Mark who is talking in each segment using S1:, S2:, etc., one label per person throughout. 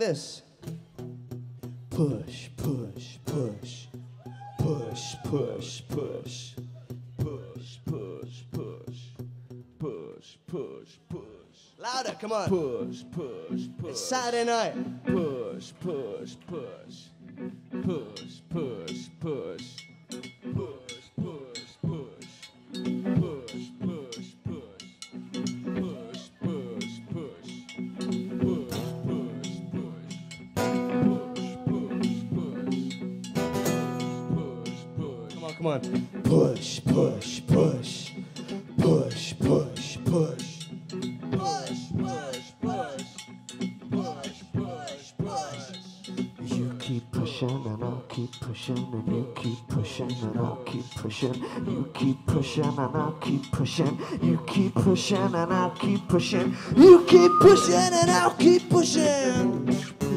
S1: this. Push, push, push. Push, push, push. Push, push, push. Push, push, push. Louder, come on. Push, push, push. It's Saturday night. Push, push, push. Push, push, push. Push, Come on. Push, push, push. Push, push, push. Push, push, push. Push, push, push.
S2: You keep pushing and I'll keep pushing and you keep pushing and I'll keep pushing. You keep pushing and I'll keep pushing. You keep pushing and I'll keep pushing.
S1: You keep pushing and I'll keep pushing.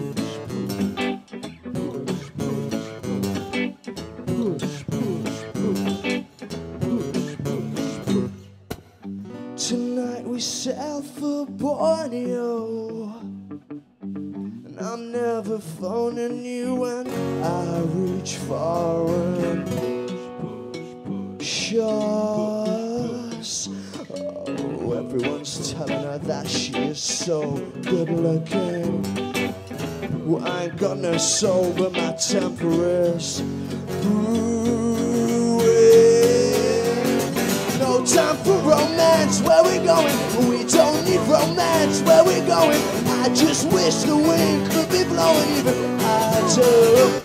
S1: We for Borneo. And I'm never phoning you when I reach foreign shores. Oh, everyone's telling her that she is so good looking. Well, I ain't got no soul, but my temper is brewing. No time for romance, where we going? Don't need romance, where we going? I just wish the wind could be blowing even harder.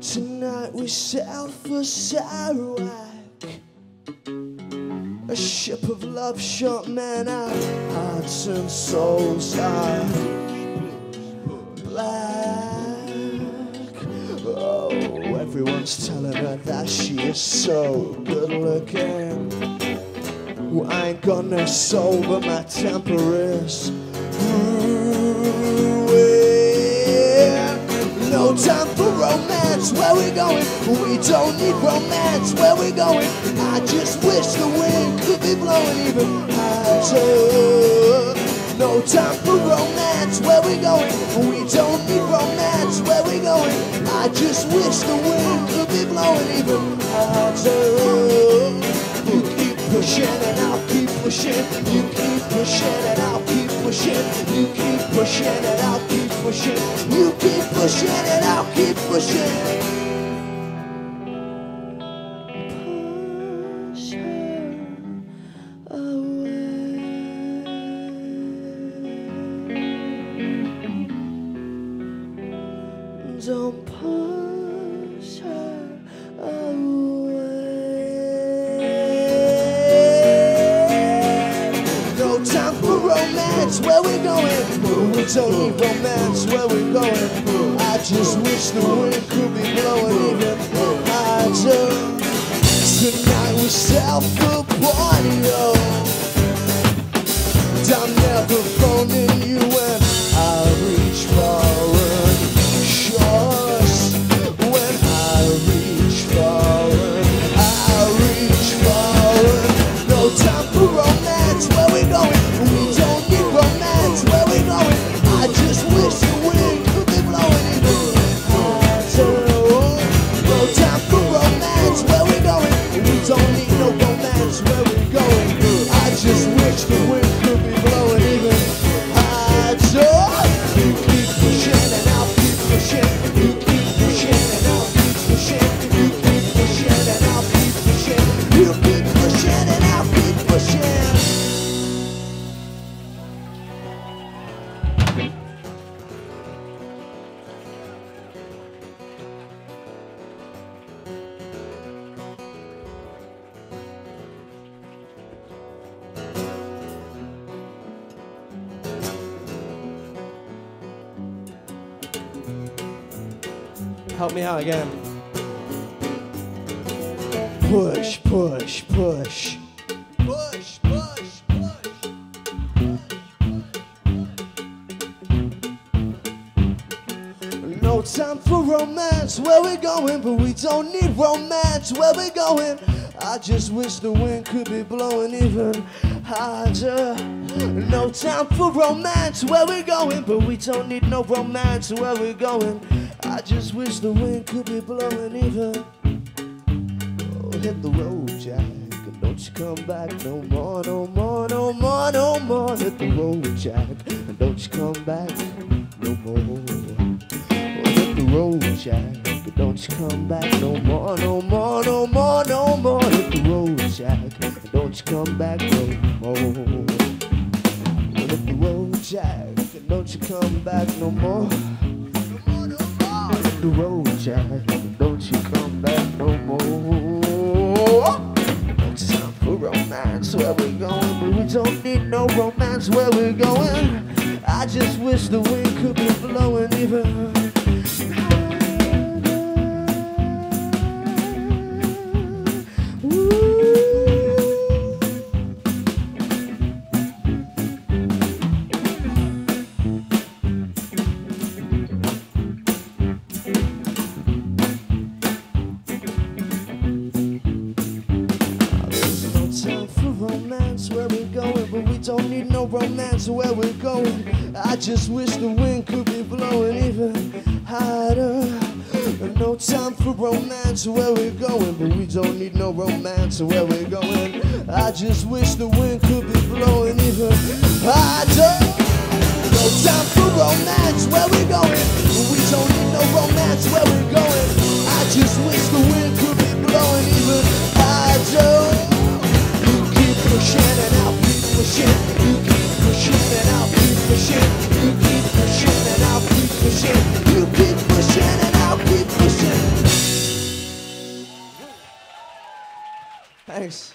S1: Tonight we sail for Sarawak. A ship of love shot men, out. hearts and souls are black. Oh, everyone's telling her that she is so good looking. I ain't got no soul, but my temper is brewing. No time for romance, where we going? We don't need romance, where we going? I just wish the wind could be blowing even harder. No time for romance, where we going? We don't need romance, where we going? I just wish the wind could be blowing even harder. You keep pushing and I'll keep pushing. You keep pushing and I'll keep pushing. You keep pushing and I'll keep pushing. Don't push her away. Romance, where we going? We don't need romance, where we going? I just wish the wind could be blowing even harder. Tonight we Borneo. And I'm never just wish Help me out again. Push, push, push. Romance, where we going? But we don't need romance, where we going? I just wish the wind could be blowing even harder. No time for romance, where we going? But we don't need no romance, where we going? I just wish the wind could be blowing even. Oh, hit the road, Jack. Don't you come back no more, no more, no more, no more. Hit the road, Jack. And don't you come back Jack. and Don't you come back no more, no more, no more, no more. Hit the road, Jack. and Don't you come back no more. Hit the road, Jack. and Don't you come back no more. Hit the road, Jack. and Don't you come back no more. No time for romance, where we going? But we don't need no romance, where we going? I just wish the wind could be blowing even. Don't need no romance where we're going. I just wish the wind could be blowing even harder. No time for romance where we're going, but we don't need no romance where we're going. I just wish the wind could be blowing even harder. No time for romance where we're going, but we don't need no romance where You keep pushing and I'll keep pushing. Thanks.